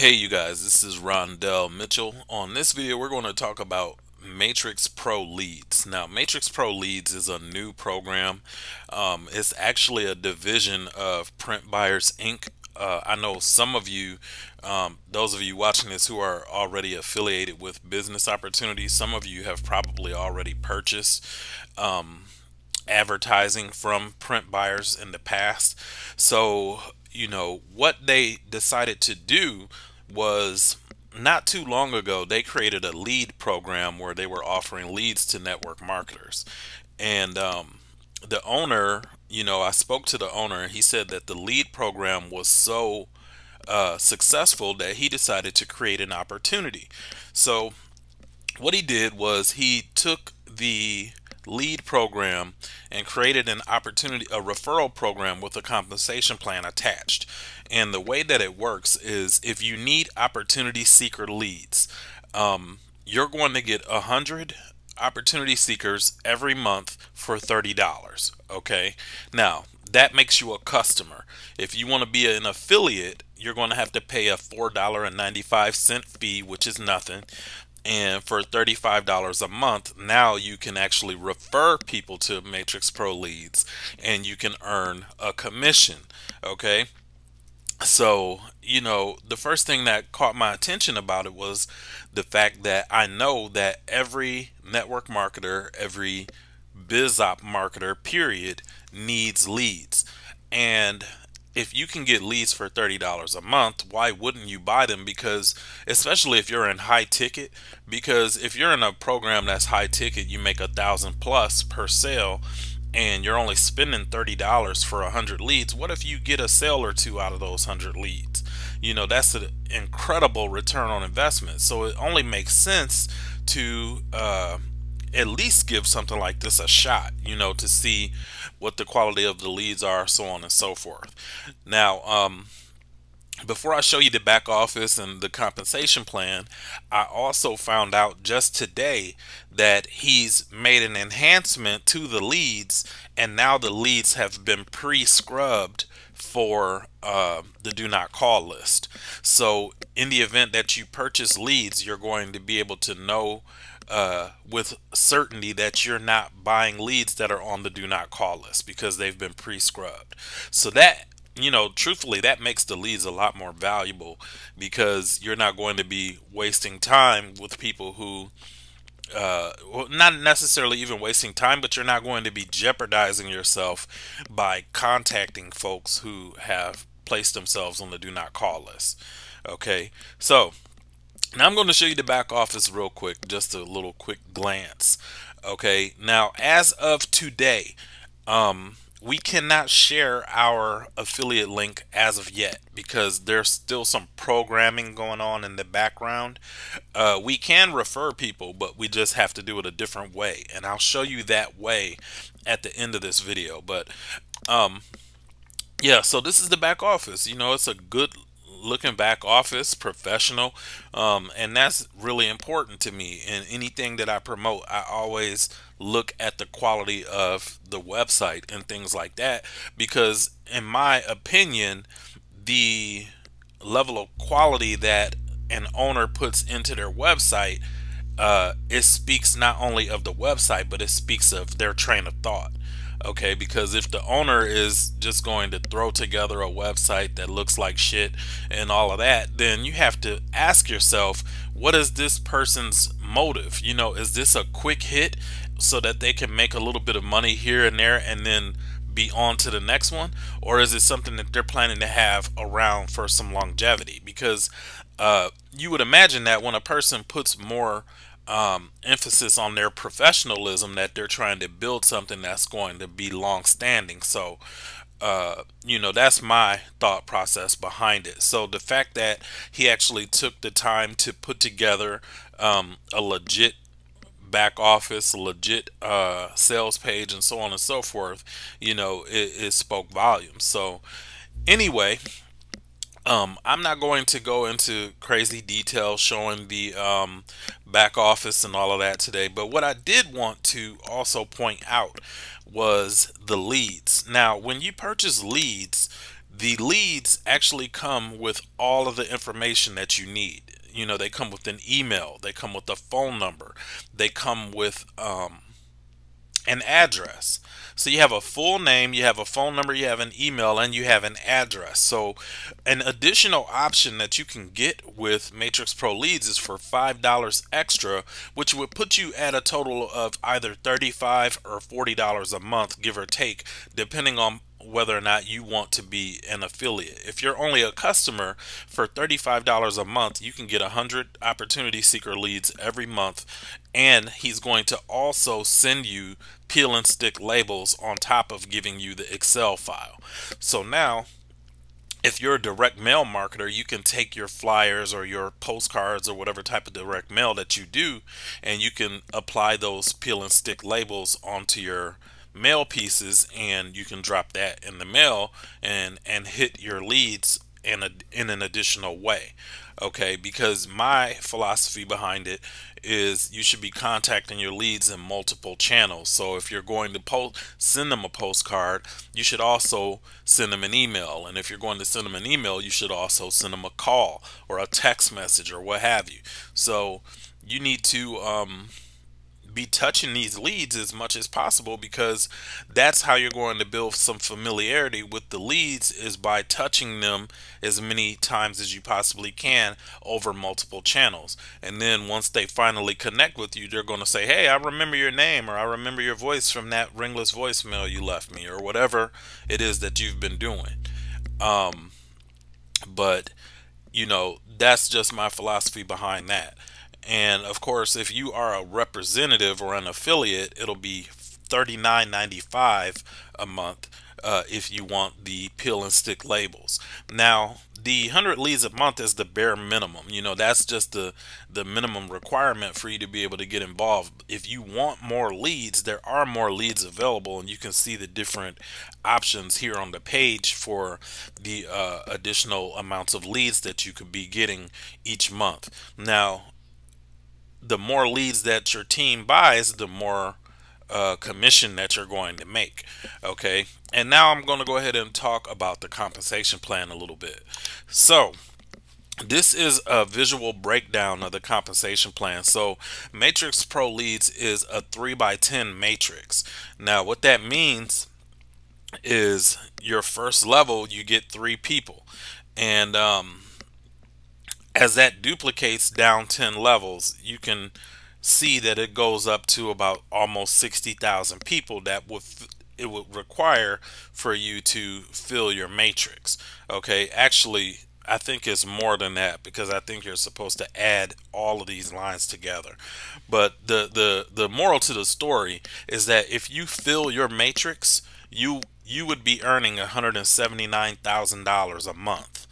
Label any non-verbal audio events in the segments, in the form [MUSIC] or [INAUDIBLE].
Hey you guys, this is Rondell Mitchell. On this video we're going to talk about Matrix Pro Leads. Now Matrix Pro Leads is a new program. Um, it's actually a division of Print Buyers Inc. Uh, I know some of you, um, those of you watching this who are already affiliated with business opportunities, some of you have probably already purchased um, advertising from print buyers in the past. So you know, what they decided to do was not too long ago, they created a lead program where they were offering leads to network marketers. And um, the owner, you know, I spoke to the owner, he said that the lead program was so uh, successful that he decided to create an opportunity. So, what he did was he took the lead program and created an opportunity a referral program with a compensation plan attached. And the way that it works is if you need opportunity seeker leads um, you're going to get a hundred opportunity seekers every month for $30 okay? Now that makes you a customer. If you want to be an affiliate you're going to have to pay a $4.95 fee which is nothing and for $35 a month now you can actually refer people to matrix pro leads and you can earn a commission okay? So you know the first thing that caught my attention about it was the fact that i know that every network marketer every bizop marketer period needs leads. And if you can get leads for $30 a month, why wouldn't you buy them? Because, especially if you're in high ticket, because if you're in a program that's high ticket, you make a thousand plus per sale and you're only spending $30 for a hundred leads. What if you get a sale or two out of those hundred leads? You know, that's an incredible return on investment. So it only makes sense to, uh, at least give something like this a shot, you know, to see what the quality of the leads are, so on and so forth. Now, um, before I show you the back office and the compensation plan, I also found out just today that he's made an enhancement to the leads, and now the leads have been pre scrubbed for uh, the do not call list. So, in the event that you purchase leads, you're going to be able to know uh, with certainty that you're not buying leads that are on the do not call list because they've been pre-scrubbed. So that you know, truthfully, that makes the leads a lot more valuable because you're not going to be wasting time with people who, uh, well, not necessarily even wasting time, but you're not going to be jeopardizing yourself by contacting folks who have placed themselves on the do not call list. Okay, so now I'm going to show you the back office real quick, just a little quick glance. Okay, now as of today, um, we cannot share our affiliate link as of yet because there's still some programming going on in the background. Uh, we can refer people, but we just have to do it a different way, and I'll show you that way at the end of this video. But um, yeah, so this is the back office. You know, it's a good looking back office professional um, and that's really important to me. And anything that i promote i always look at the quality of the website and things like that because in my opinion the level of quality that an owner puts into their website uh, it speaks not only of the website but it speaks of their train of thought okay because if the owner is just going to throw together a website that looks like shit and all of that then you have to ask yourself what is this person's motive? You know is this a quick hit so that they can make a little bit of money here and there and then be on to the next one? Or is it something that they're planning to have around for some longevity? Because uh, you would imagine that when a person puts more um, emphasis on their professionalism that they're trying to build something that's going to be long standing. So, uh, you know, that's my thought process behind it. So the fact that he actually took the time to put together um, a legit back office, legit uh, sales page, and so on and so forth, you know, it, it spoke volumes. So, anyway, um, I'm not going to go into crazy detail showing the um, back office and all of that today, but what I did want to also point out was the leads. Now, when you purchase leads, the leads actually come with all of the information that you need. You know, they come with an email, they come with a phone number, they come with um, an address. So you have a full name, you have a phone number, you have an email, and you have an address. So an additional option that you can get with Matrix Pro Leads is for $5 extra, which would put you at a total of either $35 or $40 a month, give or take, depending on whether or not you want to be an affiliate. If you're only a customer for $35 a month, you can get 100 opportunity seeker leads every month and he's going to also send you peel and stick labels on top of giving you the Excel file. So now if you're a direct mail marketer, you can take your flyers or your postcards or whatever type of direct mail that you do, and you can apply those peel and stick labels onto your mail pieces and you can drop that in the mail and and hit your leads in a in an additional way okay? Because my philosophy behind it is you should be contacting your leads in multiple channels. So if you're going to post send them a postcard you should also send them an email. And if you're going to send them an email you should also send them a call or a text message or what have you. So you need to um, be touching these leads as much as possible because that's how you're going to build some familiarity with the leads is by touching them as many times as you possibly can over multiple channels. And then once they finally connect with you they're going to say hey I remember your name or I remember your voice from that ringless voicemail you left me or whatever it is that you've been doing. Um, but you know that's just my philosophy behind that and of course, if you are a representative or an affiliate, it'll be $39.95 a month uh, if you want the peel and stick labels. Now, the 100 leads a month is the bare minimum. You know, that's just the the minimum requirement for you to be able to get involved. If you want more leads, there are more leads available and you can see the different options here on the page for the uh, additional amounts of leads that you could be getting each month. Now, the more leads that your team buys, the more uh, commission that you're going to make. Okay, and now I'm going to go ahead and talk about the compensation plan a little bit. So, this is a visual breakdown of the compensation plan. So, Matrix Pro Leads is a 3 by 10 matrix. Now, what that means is your first level, you get three people. And um, as that duplicates down 10 levels, you can see that it goes up to about almost 60,000 people that would it would require for you to fill your matrix. Okay, actually, I think it's more than that because I think you're supposed to add all of these lines together. But the the the moral to the story is that if you fill your matrix, you you would be earning $179,000 a month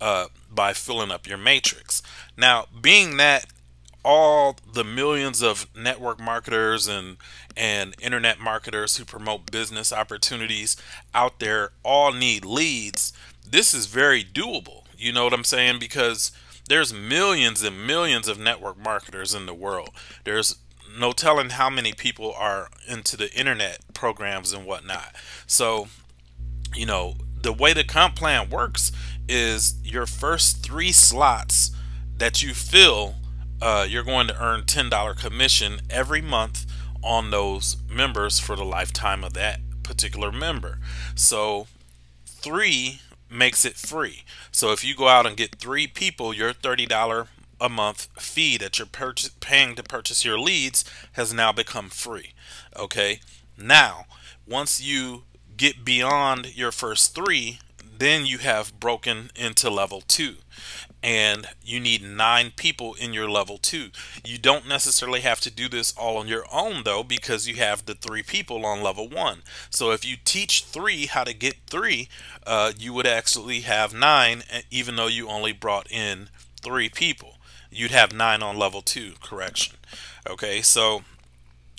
uh, by filling up your matrix. Now, being that all the millions of network marketers and and internet marketers who promote business opportunities out there all need leads, this is very doable. You know what I'm saying? Because there's millions and millions of network marketers in the world. There's no telling how many people are into the internet programs and whatnot. So, you know, the way the comp plan works is your first three slots that you fill, uh, you're going to earn $10 commission every month on those members for the lifetime of that particular member. So three makes it free. So if you go out and get three people, your $30 a month fee that you're paying to purchase your leads has now become free. Okay. Now, once you get beyond your first three, then you have broken into level two and you need nine people in your level two. You don't necessarily have to do this all on your own though, because you have the three people on level one. So if you teach three how to get three, uh, you would actually have nine, even though you only brought in three people. You'd have nine on level two, correction. Okay, so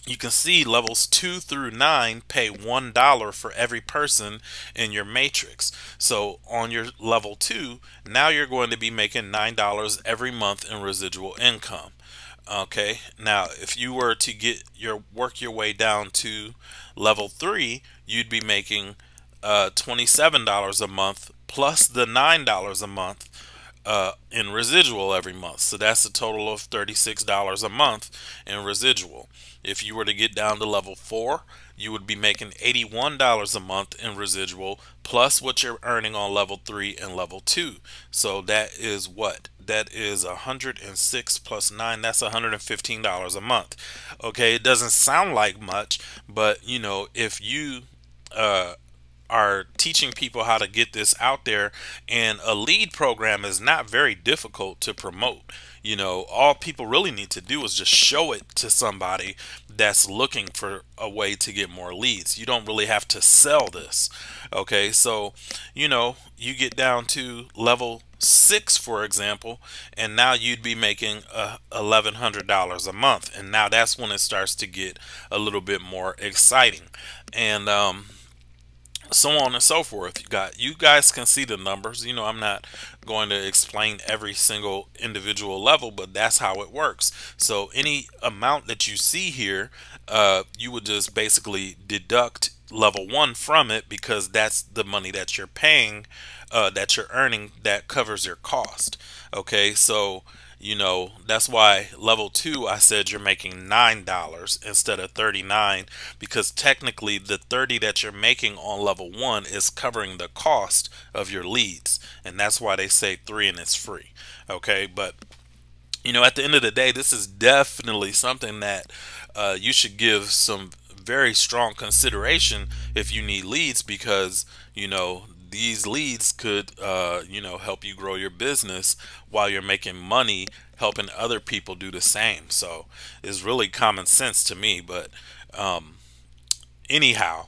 you can see levels 2 through 9 pay $1 for every person in your matrix. So on your level 2, now you're going to be making $9 every month in residual income. Okay, now if you were to get your work your way down to level 3, you'd be making uh, $27 a month plus the $9 a month uh, in residual every month. So that's a total of $36 a month in residual. If you were to get down to level 4, you would be making $81 a month in residual plus what you're earning on level 3 and level 2. So that is what? That is 106 plus 9, that's $115 a month. Okay, it doesn't sound like much, but you know, if you uh, are teaching people how to get this out there and a lead program is not very difficult to promote. You know all people really need to do is just show it to somebody that's looking for a way to get more leads. You don't really have to sell this okay? So you know you get down to level six for example and now you'd be making uh, $1100 a month and now that's when it starts to get a little bit more exciting. And um, so on and so forth. You got you guys can see the numbers. You know, I'm not going to explain every single individual level, but that's how it works. So any amount that you see here, uh, you would just basically deduct level one from it because that's the money that you're paying, uh, that you're earning that covers your cost. Okay, so you know that's why level two i said you're making nine dollars instead of 39 because technically the 30 that you're making on level one is covering the cost of your leads and that's why they say three and it's free okay? But you know at the end of the day this is definitely something that uh, you should give some very strong consideration if you need leads because you know these leads could uh, you know help you grow your business while you're making money helping other people do the same so it's really common sense to me but um, anyhow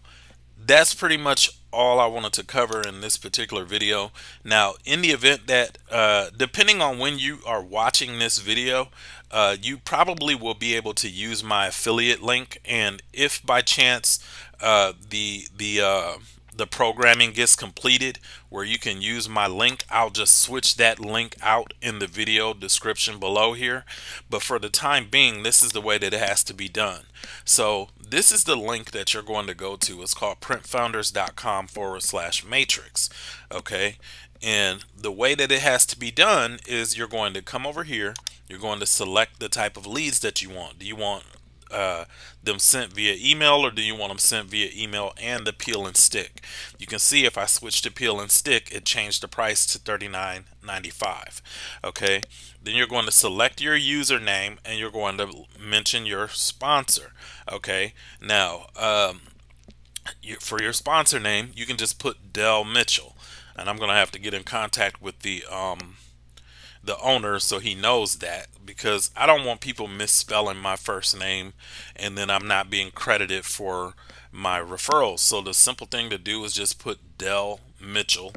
that's pretty much all I wanted to cover in this particular video. Now, in the event that, uh, depending on when you are watching this video, uh, you probably will be able to use my affiliate link. And if by chance uh, the the uh, the programming gets completed where you can use my link. I'll just switch that link out in the video description below here. But for the time being this is the way that it has to be done. So this is the link that you're going to go to. It's called printfounders.com forward slash matrix okay? And the way that it has to be done is you're going to come over here. You're going to select the type of leads that you want. Do you want uh, them sent via email or do you want them sent via email and the peel and stick? You can see if I switch to peel and stick it changed the price to $39.95 okay? Then you're going to select your username and you're going to mention your sponsor okay? Now um, you, for your sponsor name you can just put Dell Mitchell and I'm gonna have to get in contact with the um, the owner so he knows that because I don't want people misspelling my first name and then I'm not being credited for my referrals. So the simple thing to do is just put Dell Mitchell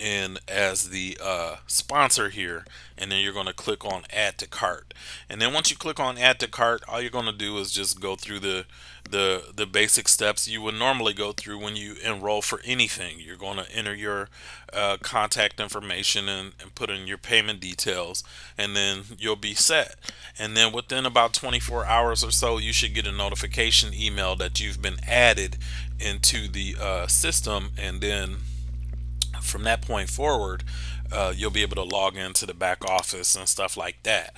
in as the uh, sponsor here and then you're going to click on add to cart. And then once you click on add to cart all you're going to do is just go through the the the basic steps you would normally go through when you enroll for anything. You're going to enter your uh, contact information and, and put in your payment details and then you'll be set. And then within about 24 hours or so you should get a notification email that you've been added into the uh, system and then from that point forward, uh, you'll be able to log into the back office and stuff like that.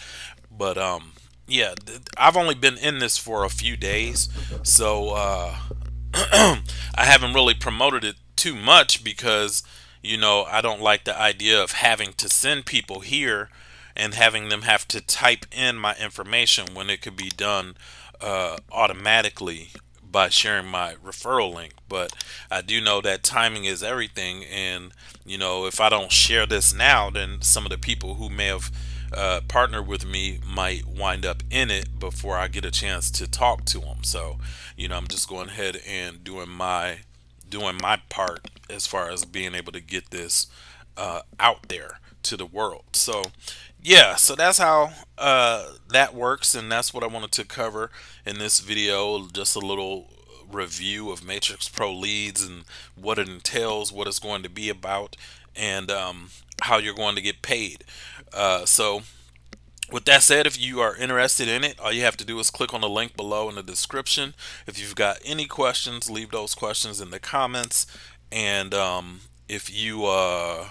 But um, yeah, I've only been in this for a few days, so uh, [CLEARS THROAT] I haven't really promoted it too much because you know I don't like the idea of having to send people here and having them have to type in my information when it could be done uh, automatically by sharing my referral link. But I do know that timing is everything. And, you know, if I don't share this now, then some of the people who may have uh, partnered with me might wind up in it before I get a chance to talk to them. So, you know, I'm just going ahead and doing my doing my part as far as being able to get this uh, out there to the world. So, yeah, so that's how uh, that works, and that's what I wanted to cover in this video. Just a little review of Matrix Pro leads and what it entails, what it's going to be about, and um, how you're going to get paid. Uh, so, with that said, if you are interested in it, all you have to do is click on the link below in the description. If you've got any questions, leave those questions in the comments And um, if you, uh,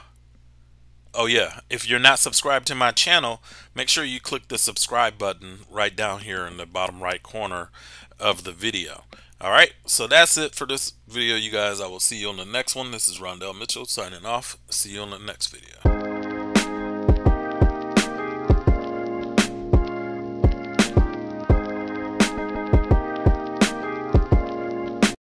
oh yeah, if you're not subscribed to my channel, make sure you click the subscribe button right down here in the bottom right corner of the video. All right, so that's it for this video, you guys. I will see you on the next one. This is Rondell Mitchell signing off. See you on the next video.